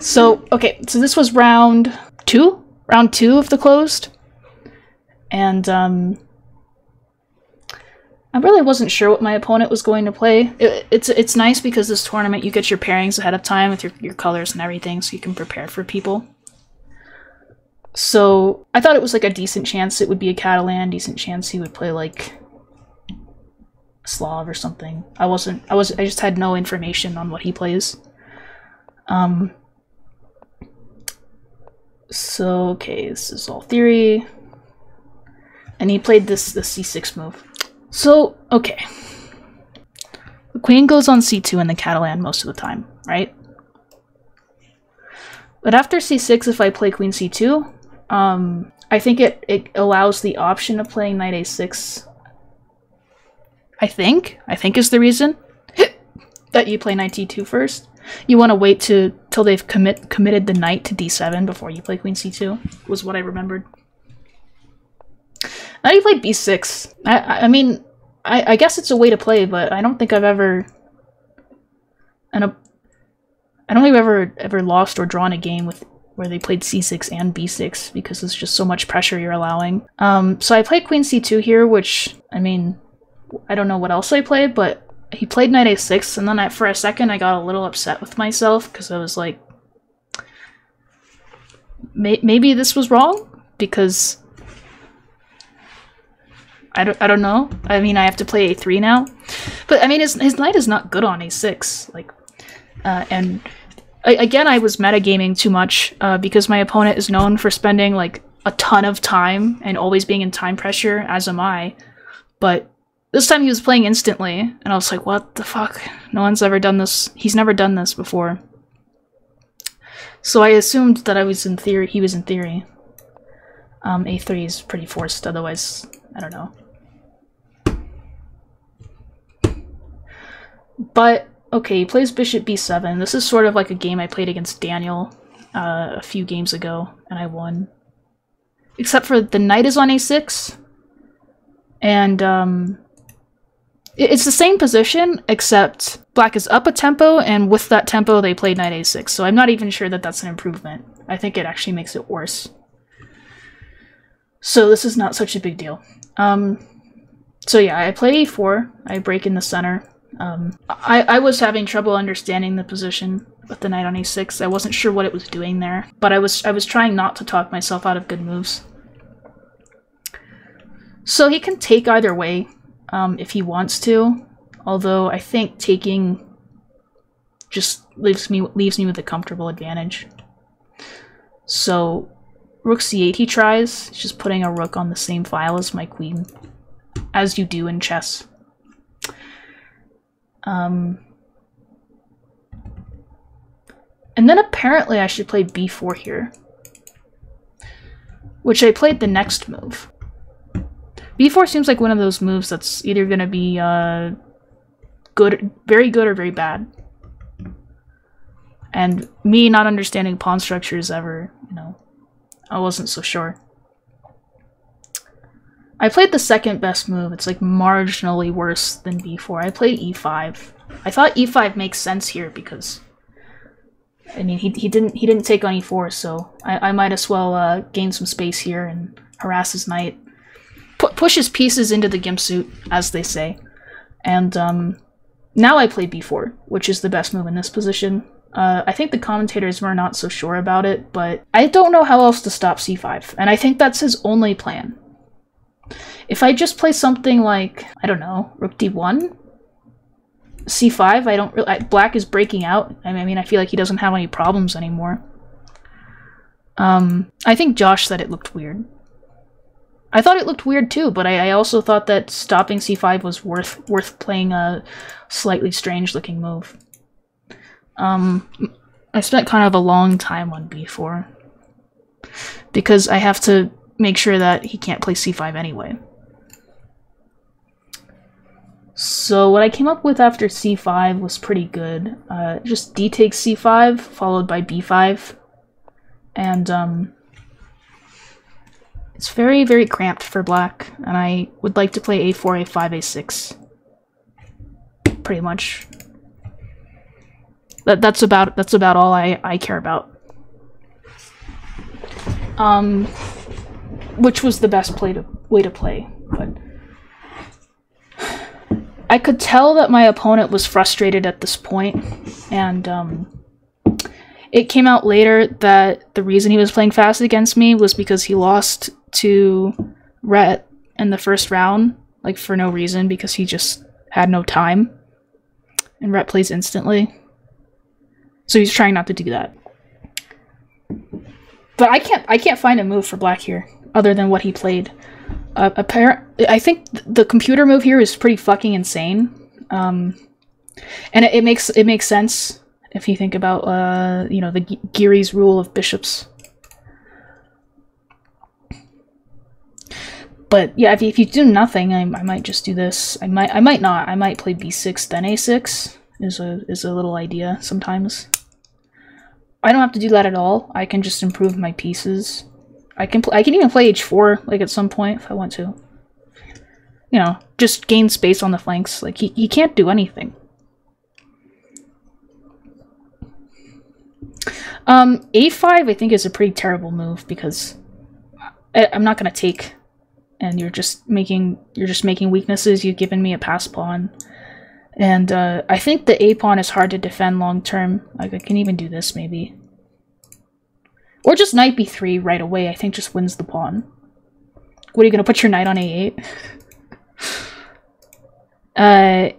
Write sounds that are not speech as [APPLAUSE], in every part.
So, okay, so this was round two? Round two of the closed. And, um, I really wasn't sure what my opponent was going to play. It, it's it's nice because this tournament you get your pairings ahead of time with your, your colors and everything so you can prepare for people. So I thought it was like a decent chance it would be a Catalan, decent chance he would play like Slav or something. I wasn't I was I just had no information on what he plays. Um so okay, this is all theory. And he played this the c6 move. So, okay. The queen goes on c2 in the Catalan most of the time, right? But after c6, if I play queen c2, um, I think it, it allows the option of playing knight a6. I think. I think is the reason [GASPS] that you play knight d2 first. You want to wait to till they've commit committed the knight to d7 before you play queen c2, was what I remembered. Now you played b6. I, I mean, I, I guess it's a way to play, but I don't think I've ever... And a, I don't think I've ever ever lost or drawn a game with where they played c6 and b6 because it's just so much pressure you're allowing. Um, so I played queen c2 here, which, I mean, I don't know what else I played, but he played knight a6, and then I, for a second I got a little upset with myself because I was like, may maybe this was wrong because I don't, I don't know. I mean, I have to play a3 now. But, I mean, his, his knight is not good on a6. Like, uh, and I, again, I was metagaming too much uh, because my opponent is known for spending, like, a ton of time and always being in time pressure, as am I. But this time he was playing instantly, and I was like, what the fuck? No one's ever done this. He's never done this before. So I assumed that I was in theory, he was in theory. Um, a3 is pretty forced, otherwise, I don't know. But, okay, he plays bishop b7. This is sort of like a game I played against Daniel uh, a few games ago, and I won. Except for the knight is on a6, and um, it's the same position, except black is up a tempo, and with that tempo they played knight a6, so I'm not even sure that that's an improvement. I think it actually makes it worse. So this is not such a big deal. Um, so yeah, I play a4, I break in the center, um, I, I was having trouble understanding the position with the knight on a6. I wasn't sure what it was doing there, but I was I was trying not to talk myself out of good moves. So he can take either way um, if he wants to, although I think taking just leaves me leaves me with a comfortable advantage. So rook c8 he tries, just putting a rook on the same file as my queen, as you do in chess. Um, and then apparently I should play b4 here. Which I played the next move. B4 seems like one of those moves that's either going to be uh, good, very good or very bad. And me not understanding pawn structures ever, you know, I wasn't so sure. I played the second best move. It's like marginally worse than b4. I played e5. I thought e5 makes sense here because I mean he, he didn't he didn't take on e4, so I, I might as well uh, gain some space here and harass his knight. P push his pieces into the gimp suit, as they say. And um, now I play b4, which is the best move in this position. Uh, I think the commentators were not so sure about it, but I don't know how else to stop c5, and I think that's his only plan. If I just play something like, I don't know, rook d1, c5, I don't really, black is breaking out. I mean, I feel like he doesn't have any problems anymore. Um, I think Josh said it looked weird. I thought it looked weird too, but I, I also thought that stopping c5 was worth worth playing a slightly strange looking move. Um, I spent kind of a long time on b4 because I have to make sure that he can't play c5 anyway. So what I came up with after c5 was pretty good. Uh, just d takes c5, followed by b5. And um, it's very, very cramped for black, and I would like to play a4, a5, a6. Pretty much. that that's about that's about all I I care about. Um, which was the best play to way to play, but I could tell that my opponent was frustrated at this point, and um, it came out later that the reason he was playing fast against me was because he lost to Rhett in the first round, like for no reason, because he just had no time. And Rhett plays instantly. So he's trying not to do that. But I can't I can't find a move for black here other than what he played. Uh, apparent I think the computer move here is pretty fucking insane. Um, and it, it makes it makes sense if you think about uh, you know the G Geary's rule of bishops. But yeah, if you, if you do nothing, I, I might just do this. I might I might not. I might play b6 then a6 is a is a little idea sometimes. I don't have to do that at all. I can just improve my pieces. I can I can even play h4 like at some point if I want to. You know, just gain space on the flanks. Like he, he can't do anything. Um, a5 I think is a pretty terrible move because I, I'm not gonna take and you're just making you're just making weaknesses. You've given me a pass pawn. And uh, I think the A pawn is hard to defend long term. Like I can even do this maybe. Or just knight b3 right away, I think just wins the pawn. What are you gonna put your knight on a8? [LAUGHS] uh,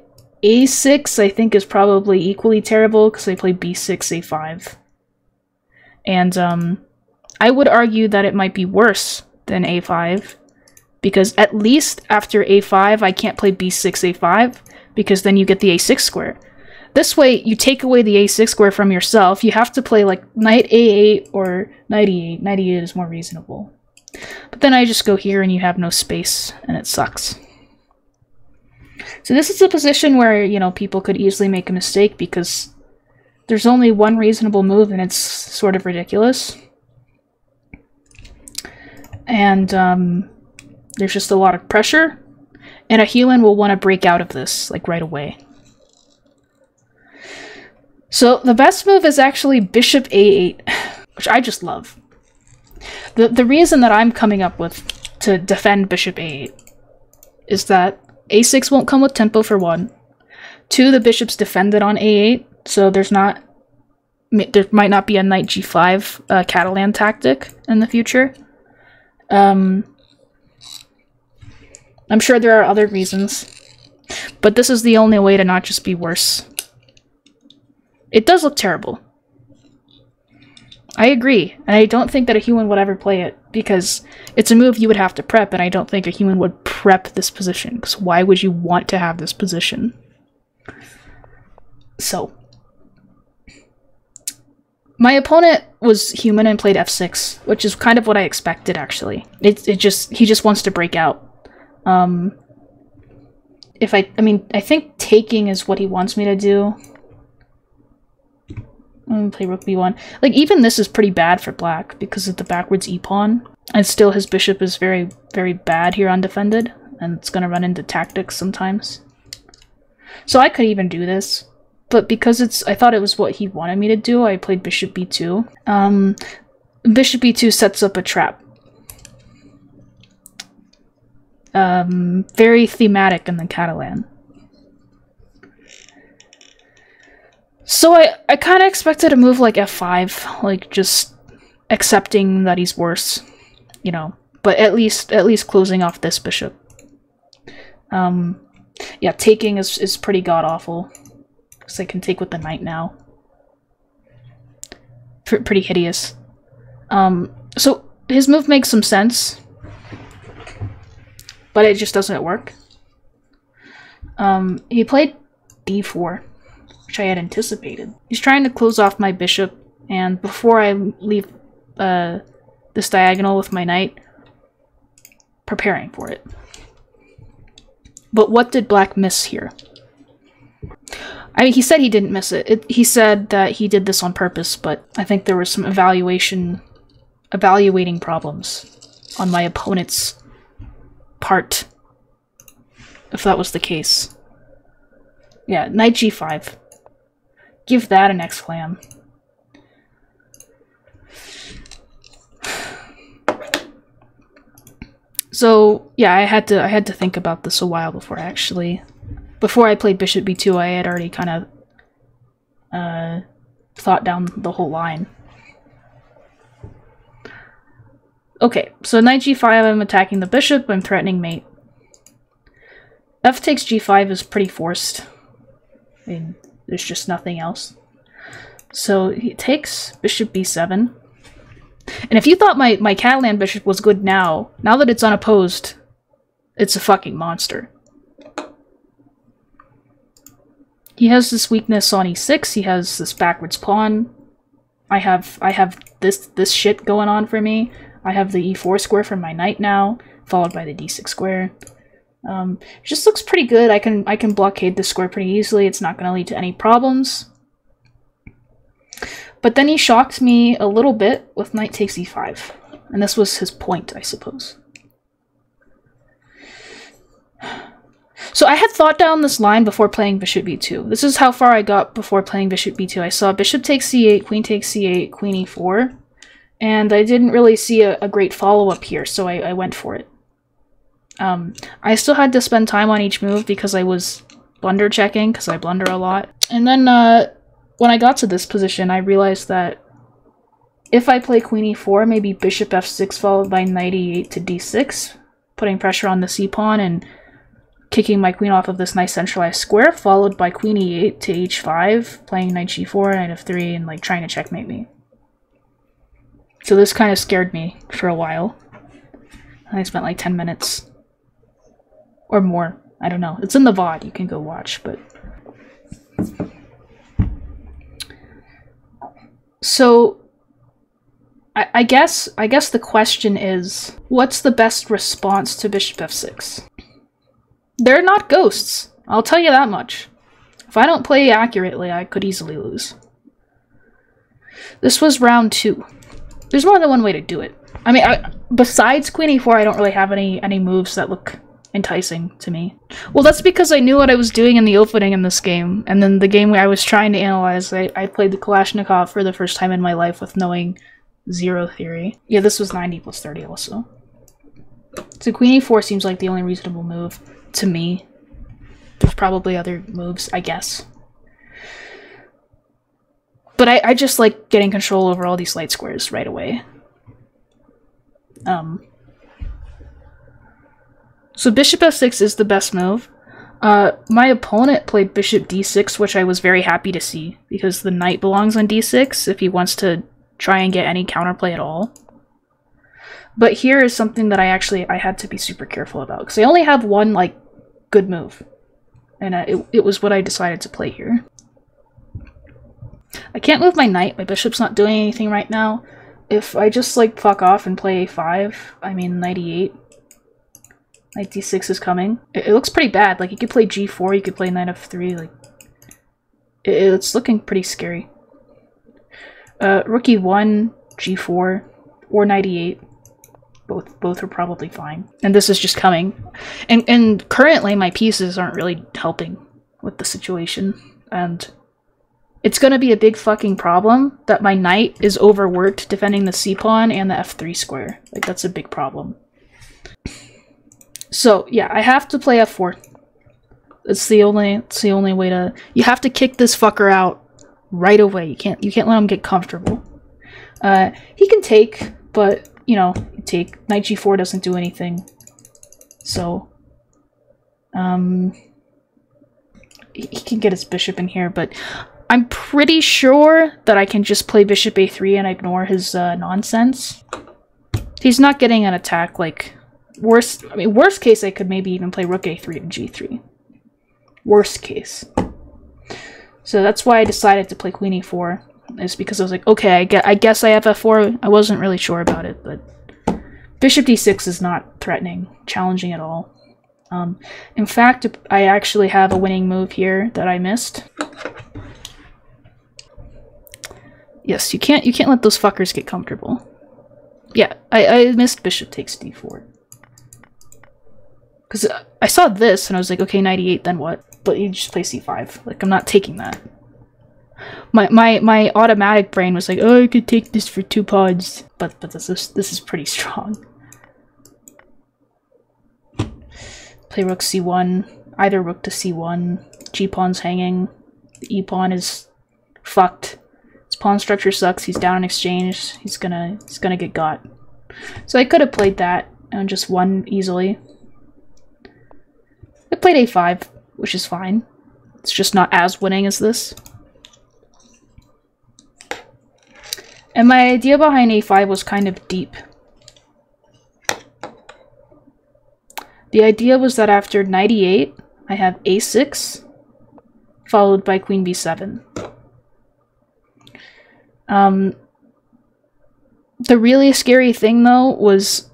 a6 I think is probably equally terrible because they play b6, a5. And um, I would argue that it might be worse than a5 because at least after a5 I can't play b6, a5 because then you get the a6 square. This way, you take away the a6 square from yourself. You have to play like knight a8 or knight e8. Knight e8 is more reasonable. But then I just go here and you have no space, and it sucks. So this is a position where, you know, people could easily make a mistake because there's only one reasonable move and it's sort of ridiculous. And um, there's just a lot of pressure, and a Heelan will want to break out of this, like, right away. So the best move is actually bishop a8, [SIGHS] which I just love. The, the reason that I'm coming up with to defend bishop a8 is that a6 won't come with tempo for one. Two, the bishop's defended on a8, so there's not there might not be a knight g5 uh, Catalan tactic in the future. Um, I'm sure there are other reasons, but this is the only way to not just be worse. It does look terrible. I agree, and I don't think that a human would ever play it, because it's a move you would have to prep, and I don't think a human would prep this position, because why would you want to have this position? So. My opponent was human and played f6, which is kind of what I expected, actually. It, it just, he just wants to break out. Um, if I, I mean, I think taking is what he wants me to do. I'm gonna play rook b1. Like, even this is pretty bad for black because of the backwards e-pawn. And still his bishop is very, very bad here undefended. And it's gonna run into tactics sometimes. So I could even do this. But because it's, I thought it was what he wanted me to do, I played bishop b2. Um, bishop b2 sets up a trap. Um, very thematic in the Catalan. So I, I kind of expected a move like f5, like just accepting that he's worse, you know, but at least at least closing off this bishop. Um, yeah, taking is, is pretty god-awful, because I can take with the knight now. P pretty hideous. Um, so his move makes some sense, but it just doesn't work. Um, he played d4 which I had anticipated. He's trying to close off my bishop, and before I leave uh, this diagonal with my knight, preparing for it. But what did black miss here? I mean, he said he didn't miss it. it. He said that he did this on purpose, but I think there was some evaluation, evaluating problems on my opponent's part, if that was the case. Yeah, knight g5 give that an exclam. So yeah, I had to I had to think about this a while before actually before I played Bishop B2 I had already kind of uh, thought down the whole line. Okay, so knight g5 I'm attacking the bishop, I'm threatening mate. F takes g5 is pretty forced. I mean, there's just nothing else. So he takes bishop b7. And if you thought my, my Catalan bishop was good now, now that it's unopposed, it's a fucking monster. He has this weakness on e6, he has this backwards pawn. I have I have this this shit going on for me. I have the e4 square from my knight now, followed by the d6 square. Um, just looks pretty good. I can I can blockade the square pretty easily. It's not going to lead to any problems. But then he shocked me a little bit with knight takes e5. And this was his point, I suppose. So I had thought down this line before playing bishop b2. This is how far I got before playing bishop b2. I saw bishop takes c8, queen takes c8, queen e4. And I didn't really see a, a great follow-up here, so I, I went for it. Um, I still had to spend time on each move because I was blunder checking, because I blunder a lot. And then uh, when I got to this position, I realized that if I play queen e4, maybe bishop f6 followed by knight e8 to d6, putting pressure on the c-pawn and kicking my queen off of this nice centralized square, followed by queen e8 to h5, playing knight g4, knight f3, and like trying to checkmate me. So this kind of scared me for a while. I spent like 10 minutes. Or more. I don't know. It's in the VOD, you can go watch, but... So, I, I guess I guess the question is, what's the best response to bishop f6? They're not ghosts, I'll tell you that much. If I don't play accurately, I could easily lose. This was round two. There's more than one way to do it. I mean, I, besides queen e4, I don't really have any any moves that look enticing to me. Well, that's because I knew what I was doing in the opening in this game, and then the game I was trying to analyze, I, I played the Kalashnikov for the first time in my life with knowing zero theory. Yeah, this was 90 plus 30 also. So queen e4 seems like the only reasonable move to me. There's probably other moves, I guess. But I, I just like getting control over all these light squares right away. Um, so bishop f6 is the best move. Uh, my opponent played bishop d6, which I was very happy to see, because the knight belongs on d6 if he wants to try and get any counterplay at all. But here is something that I actually I had to be super careful about, because I only have one, like, good move. And uh, it, it was what I decided to play here. I can't move my knight. My bishop's not doing anything right now. If I just, like, fuck off and play a5, I mean knight e8, knight d6 is coming. It, it, looks pretty bad. Like, you could play g4, you could play knight f3, like... It, it's looking pretty scary. Uh, rook e1, g4, or knight e8. Both, both are probably fine. And this is just coming. And, and currently my pieces aren't really helping with the situation. And it's going to be a big fucking problem that my knight is overworked defending the c-pawn and the f3 square. Like, that's a big problem. So, yeah, I have to play f4. It's the only it's the only way to you have to kick this fucker out right away. You can't you can't let him get comfortable. Uh he can take, but you know, take knight g4 doesn't do anything. So um he can get his bishop in here, but I'm pretty sure that I can just play bishop a3 and ignore his uh, nonsense. He's not getting an attack like worst I mean worst case I could maybe even play rook a3 and g3. Worst case. So that's why I decided to play queen e4 is because I was like, okay, I, get, I guess I have f4. I wasn't really sure about it, but bishop d6 is not threatening, challenging at all. Um, in fact, I actually have a winning move here that I missed. Yes, you can't you can't let those fuckers get comfortable. Yeah, I, I missed bishop takes d4. Because uh, I saw this and I was like, okay, 98, then what? But you just play c5. Like, I'm not taking that. My my my automatic brain was like, oh, I could take this for two pawns, but but this is this is pretty [LAUGHS] strong. Play rook c1, either rook to c1, g pawn's hanging, the e pawn is fucked. Pawn structure sucks. He's down in exchange. He's gonna he's gonna get got. So I could have played that and just won easily. I played a5, which is fine. It's just not as winning as this. And my idea behind a5 was kind of deep. The idea was that after knight e8, I have a6, followed by queen b7. Um, the really scary thing, though, was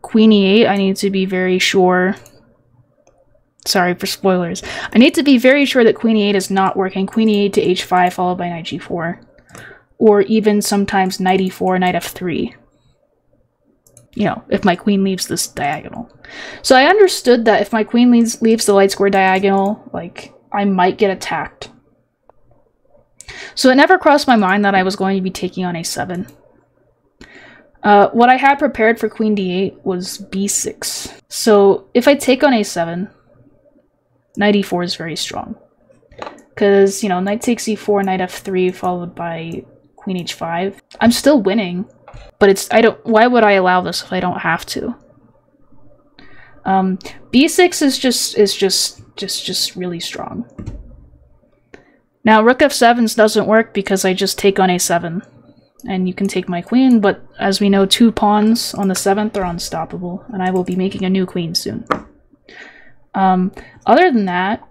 queen e8. I need to be very sure. Sorry for spoilers. I need to be very sure that queen e8 is not working. Queen e8 to h5, followed by knight g4 or even sometimes knight e4, knight f3. You know, if my queen leaves this diagonal. So I understood that if my queen leaves, leaves the light square diagonal, like, I might get attacked. So it never crossed my mind that I was going to be taking on a7. Uh, what I had prepared for queen d8 was b6. So if I take on a7, knight e4 is very strong. Because, you know, knight takes e4, knight f3, followed by queen h5. I'm still winning, but it's I don't. Why would I allow this if I don't have to? Um, b6 is just is just just just really strong. Now rook f7s doesn't work because I just take on a7, and you can take my queen. But as we know, two pawns on the seventh are unstoppable, and I will be making a new queen soon. Um, other than that,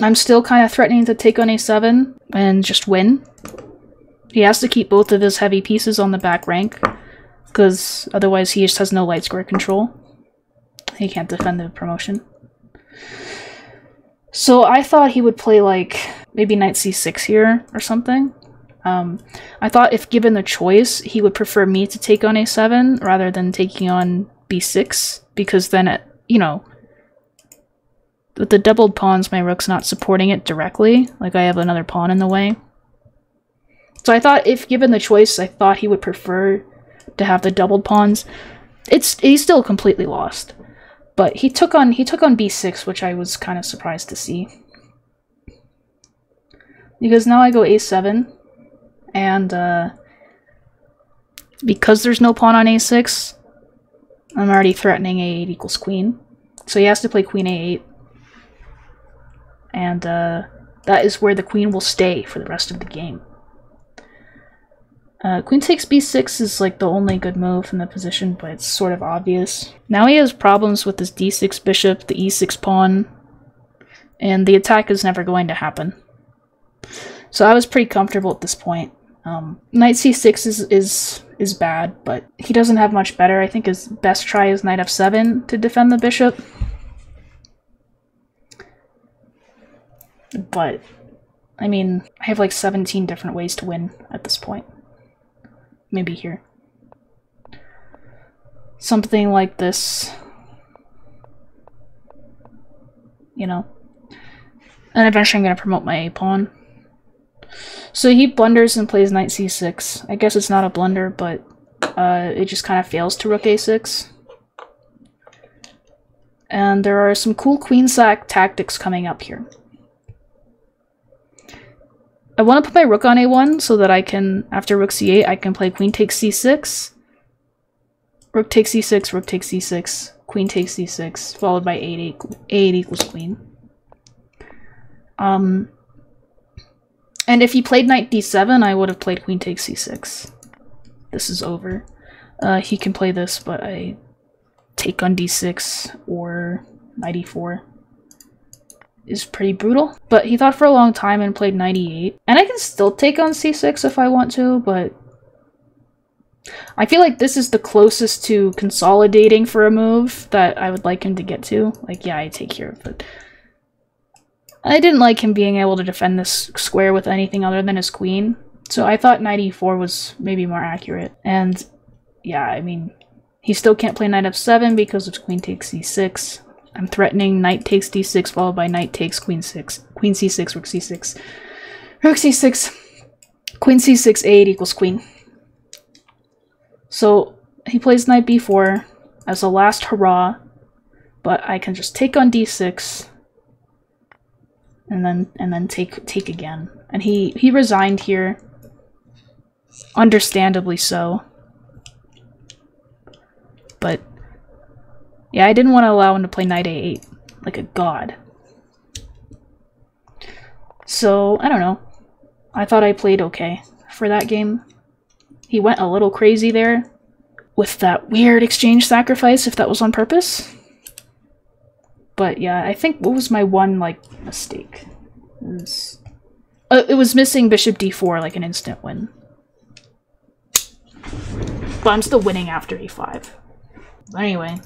I'm still kind of threatening to take on a7 and just win. He has to keep both of his heavy pieces on the back rank, because otherwise he just has no light square control. He can't defend the promotion. So I thought he would play like maybe knight c6 here or something. Um, I thought if given the choice, he would prefer me to take on a7 rather than taking on b6, because then, it, you know, with the doubled pawns, my rook's not supporting it directly. Like, I have another pawn in the way. So I thought if given the choice, I thought he would prefer to have the doubled pawns. It's He's still completely lost. But he took on he took on b6, which I was kind of surprised to see. Because now I go a7, and uh, because there's no pawn on a6, I'm already threatening a8 equals queen. So he has to play queen a8 and uh, that is where the queen will stay for the rest of the game. Uh, queen takes b6 is like the only good move in the position, but it's sort of obvious. Now he has problems with his d6 bishop, the e6 pawn, and the attack is never going to happen. So I was pretty comfortable at this point. Um, knight c6 is, is is bad, but he doesn't have much better. I think his best try is knight f7 to defend the bishop. But, I mean, I have like 17 different ways to win at this point. Maybe here. Something like this. You know. And eventually I'm going to promote my A-pawn. So he blunders and plays knight c6. I guess it's not a blunder, but uh, it just kind of fails to rook a6. And there are some cool queen sack tactics coming up here. I want to put my rook on a1 so that I can, after rook c8, I can play queen takes c6, rook takes c6, rook takes c6, queen takes c6, followed by 8, 8 equals queen. Um, and if he played knight d7, I would have played queen takes c6. This is over. Uh, he can play this, but I take on d6 or knight e4 is pretty brutal. But he thought for a long time and played 98. And I can still take on c6 if I want to, but I feel like this is the closest to consolidating for a move that I would like him to get to. Like, yeah, I take here, but I didn't like him being able to defend this square with anything other than his queen. So I thought knight e4 was maybe more accurate. And yeah, I mean, he still can't play knight f7 because of queen takes c6. I'm threatening knight takes d6 followed by knight takes queen 6, queen c6, rook c6. Rook c6, queen c6, a8 equals queen. So he plays knight b4 as a last hurrah, but I can just take on d6 and then and then take take again. And he he resigned here, understandably so. But yeah, I didn't want to allow him to play knight a8 like a god. So, I don't know. I thought I played okay for that game. He went a little crazy there with that weird exchange sacrifice, if that was on purpose. But yeah, I think what was my one, like, mistake? It was, uh, it was missing bishop d4, like an instant win. But I'm still winning after e5. But anyway,